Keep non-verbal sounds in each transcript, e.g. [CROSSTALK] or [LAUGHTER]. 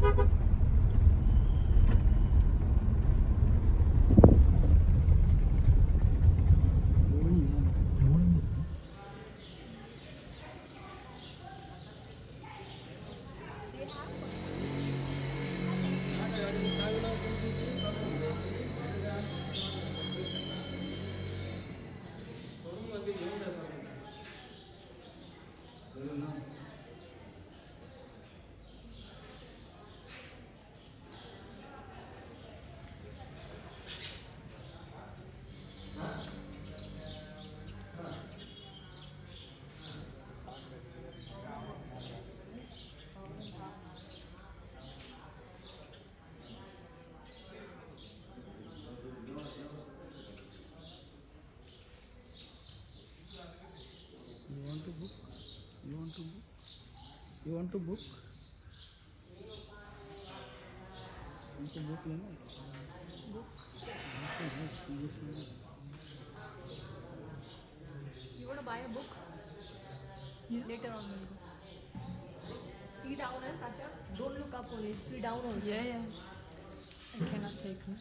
You You want to book? Want to book, you? Book. Okay, yes, yes, madam. You want to buy a book? Later on, maybe. See down and Tasha. Don't look up only. See down also. Yeah, yeah. I cannot take it.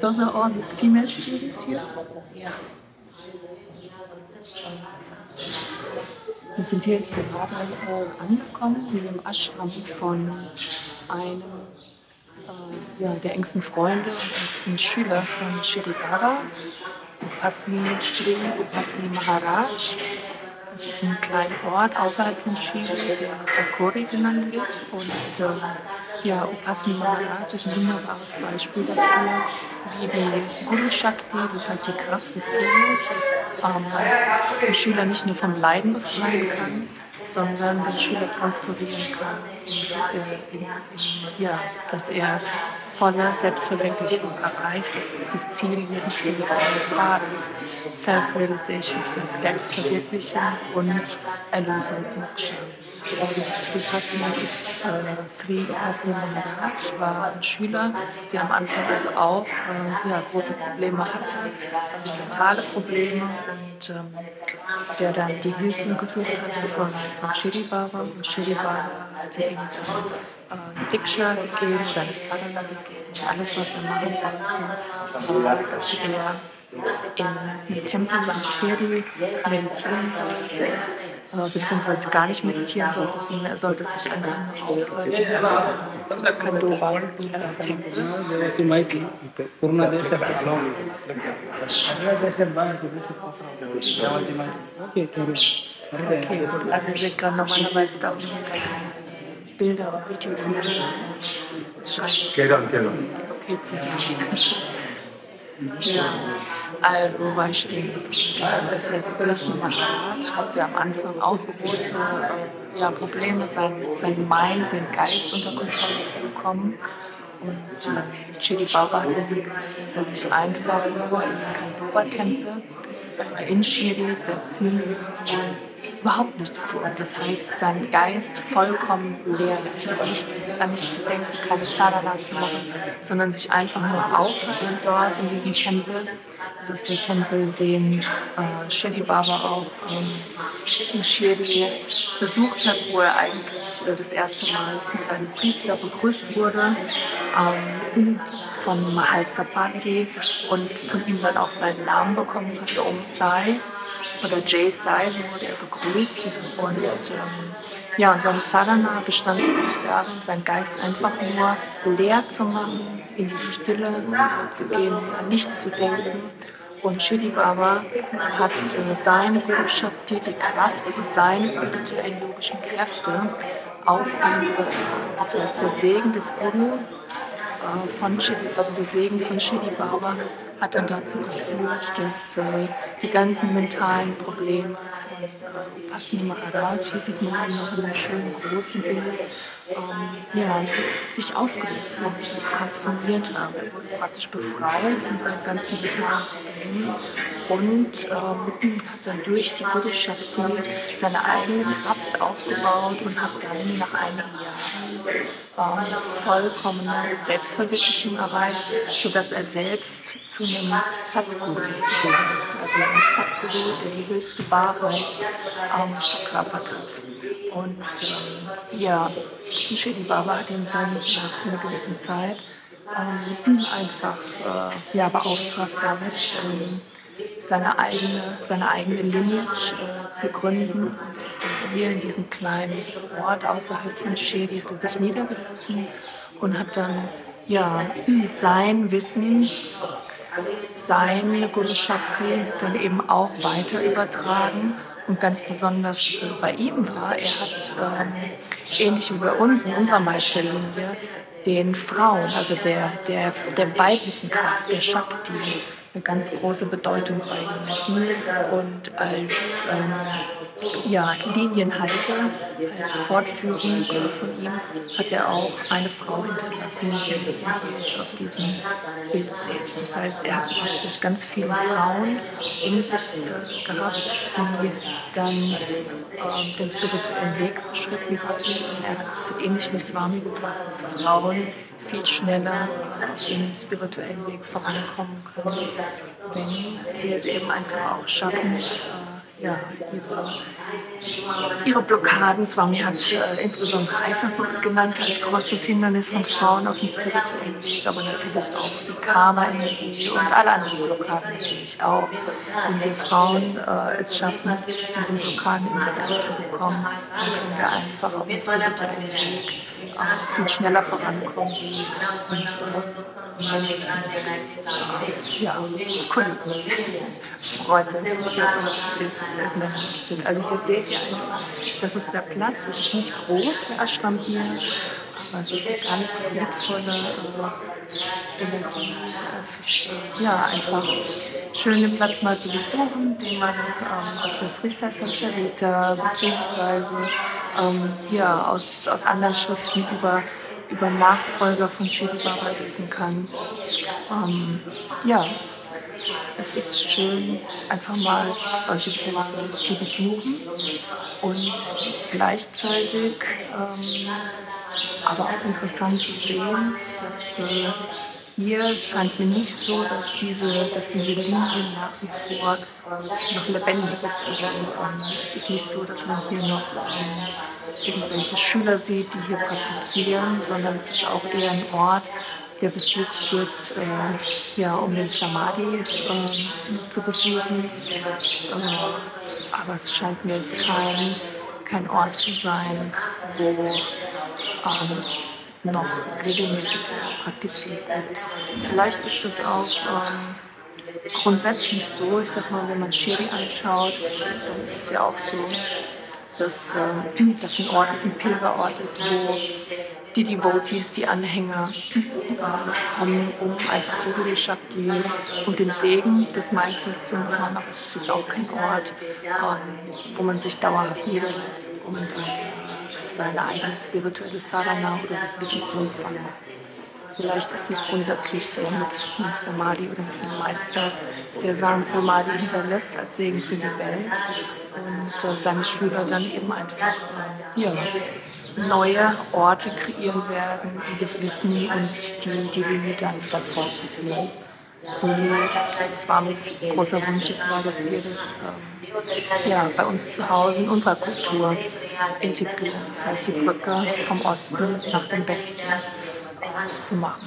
Those are all his female students here? Sie sind hier jetzt gerade äh, angekommen in dem Ashram von einem äh, ja, der engsten Freunde und engsten Schüler von Shri Baba, Upasni Sri Upasni Maharaj. Das ist ein kleiner Ort außerhalb von Chile, der Sakori genannt wird. Und ähm, ja, Upasni Maharaj ist ein wunderbares Beispiel dafür, wie die Guru Shakti, das heißt die Kraft des Gurus, ähm, den Schüler nicht nur vom Leiden befreien kann, sondern den Schüler transferieren kann. Und, äh, ja, dass er volle Selbstverwirklichung erreicht. Das ist das Ziel jedes spirituellen Pfades. Self-Realization, Selbstverwirklichung und Erlösung, Moksha. Und Sri Upasana, äh, Sri Upasana Maharaj war ein Schüler, der am Anfang also auch äh, ja, große Probleme hatte, mentale Probleme und ähm, der dann die Hilfe gesucht hatte von, von Shri Baba. Und Shri Baba hatte ihm dann äh, Diksha gegeben oder eine Sadhana gegeben. Alles, was er machen sollte, dass er in einem Tempel beim Shiri meditieren sollte, äh, beziehungsweise gar nicht meditieren solltest, sondern er sollte sich einfach auf Kando bauen. Okay, also ich sehe gerade normalerweise darf ich Bilder und Videos nehmen. Das an, geht. Okay, zusammen. Ja, also war ich stehen geblieben. Das heißt, Ullas Maharaj hatte am Anfang auch große äh, ja, Probleme, sein, sein Mind, seinen Geist unter Kontrolle zu bekommen. Und äh, Chili Baba hat ihm gesagt, er soll sich einfach nur in den Kandoba-Tempel äh, in Shiri setzen und überhaupt nichts tun. Das heißt, seinen Geist vollkommen leer lassen, nichts, an nichts zu denken, keine Sadhana zu machen, sondern sich einfach nur aufhalten dort in diesem Tempel. Das ist der Tempel, den äh, Shri Baba auch ähm, in Shiri besucht hat, wo er eigentlich äh, das erste Mal von seinem Priester begrüßt wurde, ähm, von Mahal Sapati und von ihm dann auch seinen Namen bekommen hat, Om Sai oder Jay Sai, so wurde er begrüßt. Und ähm, ja, und seine Sadhana bestand wirklich darin, seinen Geist einfach nur leer zu machen, in die Stille zu gehen, an nichts zu denken. Und Shri Baba hat äh, seine Guru Shakti, die Kraft, also seine spirituellen yogischen Kräfte, auf ihn übertragen. Das heißt, der Segen des Guru äh, von Shri, also der Segen von Shri Baba hat dann dazu geführt, dass äh, die ganzen mentalen Probleme von äh, Upasni Maharaj, hier sieht man ihn noch in einem schönen großen Bild, ähm, ja, sich aufgelöst haben, heißt transformiert haben. Er wurde praktisch befreit von seinen ganzen mentalen Problemen und ähm, hat dann durch die Guru seine eigene Kraft aufgebaut und hat dann nach einigen Jahren vollkommene Selbstverwirklichung erreicht, sodass er selbst zu einem Satguru wurde. Also so ein Sadhguru, der die höchste Wahrheit ähm, verkörpert hat. Und ähm, ja, Shedi Baba hat ihn dann nach einer gewissen Zeit ähm, einfach äh, ja, beauftragt damit, ähm, seine eigene, seine eigene Lineage äh, zu gründen. Und er ist dann hier in diesem kleinen Ort außerhalb von Shedi, hat er sich niedergelassen und hat dann ja, sein Wissen, sein Guru Shakti dann eben auch weiter übertragen. Und ganz besonders äh, bei ihm war, er hat ähm, ähnlich wie bei uns in unserer Meisterlinie den Frauen, also der, der, der weiblichen Kraft, der Shakti, eine ganz große Bedeutung beigemessen und als ähm, ja, Linienhalter, als Fortführung von ihm hat er auch eine Frau hinterlassen, die ihr jetzt auf diesem Bild seht. Das heißt, er hat praktisch ganz viele Frauen um sich äh, gehabt, die dann äh, den spirituellen Weg beschritten hatten. Und er hat ähnlich wie Swami gesagt, dass Frauen viel schneller auf dem spirituellen Weg vorankommen können, wenn sie es eben einfach auch schaffen, äh, ja, ihre, ihre Blockaden, Swami hat äh, insbesondere Eifersucht genannt als großes Hindernis von Frauen auf dem spirituellen Weg, aber natürlich auch die Karma-Energie und alle anderen Blockaden natürlich auch. Wenn wir Frauen äh, es schaffen, diese Blockaden in den Griff zu bekommen, dann können wir einfach auf dem spirituellen Weg äh, viel schneller vorankommen wie männlichen ja, Kollegen, Freunde, ist, ist nicht sind. Also hier seht ihr einfach, das ist der Platz, es ist nicht groß, der Ashram hier, aber es ist ganz friedvolle äh. Es ist äh, ja einfach schön, den Platz mal zu besuchen, den man ähm, aus der Srisa Sancharita beziehungsweise ähm, ja, aus, aus anderen Schriften über, über Nachfolger von Baba lesen kann. Ähm, ja, es ist schön, einfach mal solche Plätze zu besuchen und gleichzeitig ähm, aber auch interessant zu sehen, dass äh, hier scheint mir nicht so, dass diese, dass diese Linie nach wie vor noch lebendig ist. Also, ähm, es ist nicht so, dass man hier noch ähm, irgendwelche Schüler sieht, die hier praktizieren, sondern es ist auch eher ein Ort, der besucht wird, äh, ja, um den Samadhi äh, zu besuchen. Äh, aber es scheint mir jetzt kein, kein Ort zu sein, wo ähm, noch regelmäßig praktiziert wird. Vielleicht ist das auch ähm, grundsätzlich so, ich sag mal, wenn man Shiri anschaut, dann ist es ja auch so, dass [CLEARS THROAT] äh, das ein Ort ist, ein Pilgerort ist, wo die Devotees, die Anhänger äh, kommen, um einfach die Guru Shakti und den Segen des Meisters zu empfangen. Aber es ist jetzt auch kein Ort, ähm, wo man sich dauerhaft niederlässt und äh, seine eigene spirituelle Sadhana oder das Wissen zu empfangen. Vielleicht ist es grundsätzlich so mit, mit Samadhi oder mit einem Meister, der seinen Samadhi hinterlässt als Segen für die Welt und äh, seine Schüler dann eben einfach äh, ja, neue Orte kreieren werden, das Wissen und die, die Linie dann, dann fortzuführen. So wie Swamis großer Wunsch ist, war, dass wir das ähm, ja, bei uns zu Hause in unserer Kultur integrieren. Das heißt, die Brücke vom Osten nach dem Westen zu machen.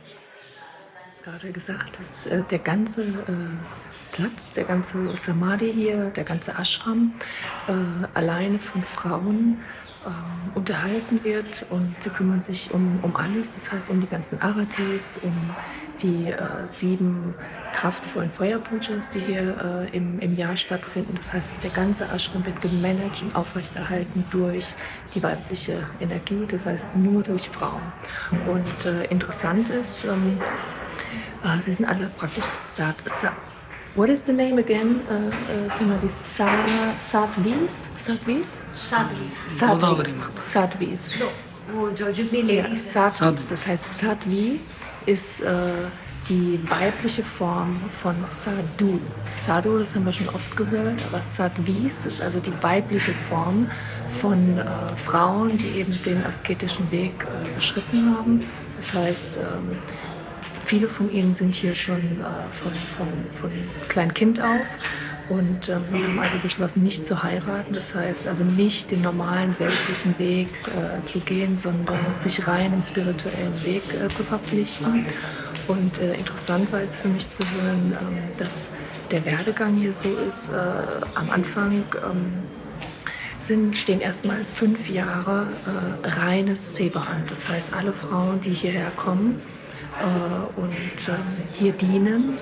gerade gesagt, dass äh, der ganze äh, Platz, der ganze Samadhi hier, der ganze Ashram äh, alleine von Frauen äh, unterhalten wird und sie kümmern sich um, um alles, das heißt um die ganzen Aratis, um die äh, sieben kraftvollen Feuerpujas, die hier äh, im, im Jahr stattfinden. Das heißt, der ganze Ashram wird gemanagt und aufrechterhalten durch die weibliche Energie, das heißt nur durch Frauen. Und äh, interessant ist, Uh, sie sind alle praktisch Sat, Sat, What is the name again? Uh, uh, somebody Sa, Satvis? Satvis? Satvis. Satvis. Satvis. Ja, Satvis. Das heißt, Satvi ist uh, die weibliche Form von Sadhu. Sadhu, das haben wir schon oft gehört, aber Sadvis ist also die weibliche Form von äh, Frauen, die eben den asketischen Weg äh, beschritten haben. Das heißt, ähm, viele von ihnen sind hier schon äh, von, von, von klein Kind auf und ähm, haben also beschlossen, nicht zu heiraten. Das heißt also nicht den normalen weltlichen Weg äh, zu gehen, sondern sich rein im spirituellen Weg äh, zu verpflichten. Und äh, interessant war jetzt für mich zu hören, ähm, dass der Werdegang hier so ist. Äh, am Anfang ähm, sind, stehen erstmal fünf Jahre äh, reines Seberhand. Das heißt, alle Frauen, die hierher kommen und ähm, hier dienen,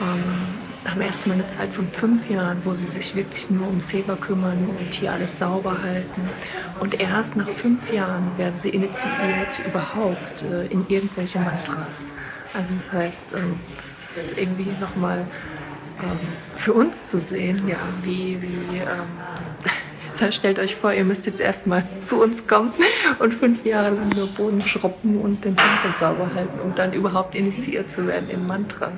ähm, haben erstmal eine Zeit von fünf Jahren, wo sie sich wirklich nur um Seber kümmern und hier alles sauber halten. Und erst nach fünf Jahren werden sie initiiert überhaupt äh, in irgendwelche Mantras. Also das heißt, ähm, das ist irgendwie nochmal für uns zu sehen, ja, wie, wie stellt euch vor, ihr müsst jetzt erstmal zu uns kommen und fünf Jahre lang nur Boden schroppen und den Tempel sauber halten, um dann überhaupt initiiert zu werden in Mantra.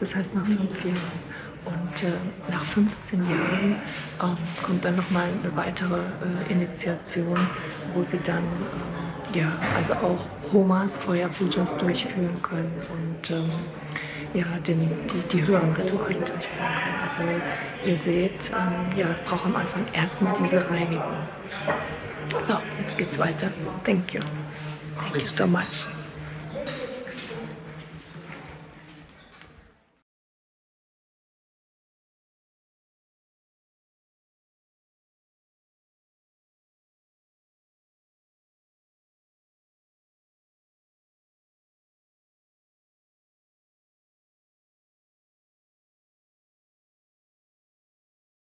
Das heißt nach fünf Jahren. Und äh, nach 15 Jahren ähm, kommt dann nochmal eine weitere äh, Initiation, wo sie dann ähm, ja, also auch Homas, Feuerpujas durchführen können und ähm, ja, den, die, die höheren Rituale durchführen können. Also ihr seht, ähm, ja, es braucht am Anfang erstmal diese Reinigung. So, jetzt geht's weiter. Thank you. Thank you so much.